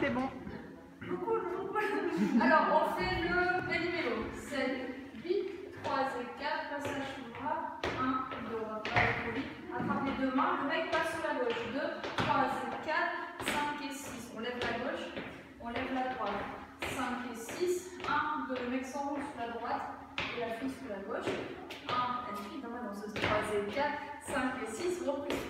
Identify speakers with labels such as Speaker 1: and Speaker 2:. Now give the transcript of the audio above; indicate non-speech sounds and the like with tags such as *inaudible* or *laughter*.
Speaker 1: C'est bon. *laughs*
Speaker 2: Alors, on fait le pédimélo. 7, 8, 3 et 4, passage sous le bras. 1, 2, on va pas aller trop vite. Attrape les deux mains, le mec passe sur la gauche. 2, 3 et 4, 5 et 6. On lève la gauche, on lève la droite. 5 et 6, 1, 2, le mec s'enroule sur la droite et la fille sur la gauche. 1, elle suit dans la danseuse. 3 et 4, 5 et 6, reprise